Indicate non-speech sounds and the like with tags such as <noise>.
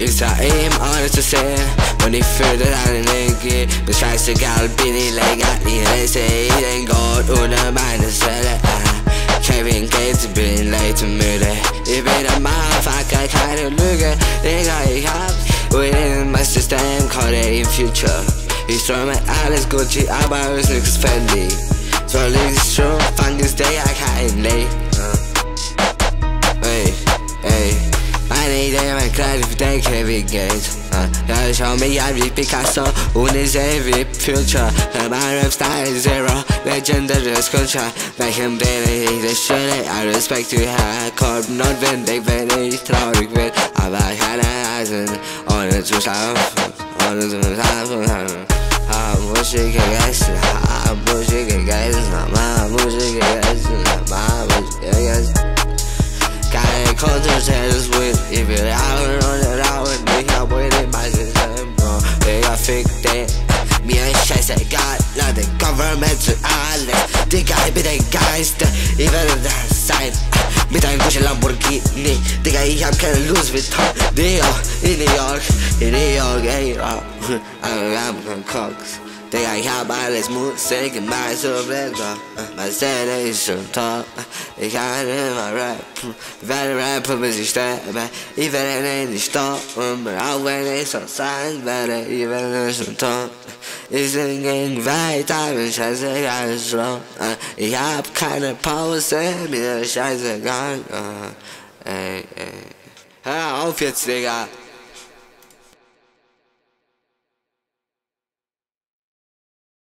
alles zu sehen und ich fühle deine Energie. Mir scheißegal, bin ich länger, ich lese jeden Gott unter meine Zelle. Äh. Kevin Gates, bin leicht und müde. Ich bin ein Motherfucker, keine Lüge. Digga, ich hab's within my system, it in future. Ich träume alles Gucci, aber ist nix Fendi. Ich schon, fang ist der ja kein Leben. Geld. Ja, ich schau mich an Picasso seh wie Future. Mein Rap-Style ist Zero, legendäres Culture. Welchen bin ich das Schöne? I respect you, Hardcore, notwendig, wenn ich traurig bin. Aber keine Reisen, ohne zu schlafen, ohne zu schlafen. Hab Musik gegessen, hab Musik gegessen, hab Musik gegessen, Keine Konzerte, if you're out on the road, nigga, with it, my system, bro. Nigga, fick that. Mir ist scheißegal, na den Government zu alles. Digga, ich bin ein Geist, ich werde das sein. Mit einem Gucci Lamborghini, Digga, ich hab keine Louis Vuitton. Digga, in New York, in New York, ey, <laughs> oh. I'm gonna Cox. Digga, ich hab alles Musik in mein Sublime Meine Seele ist schon top Ich kann immer rappen Werde rappen, bis ich sterbe Ich werde nicht stoppen Auch wenn ich so sein werde Ich werde schon tot Ich singe weiter, bin scheißegal schon Ich hab keine Pause, mir scheißegal Ey, ey Hör auf jetzt, Digga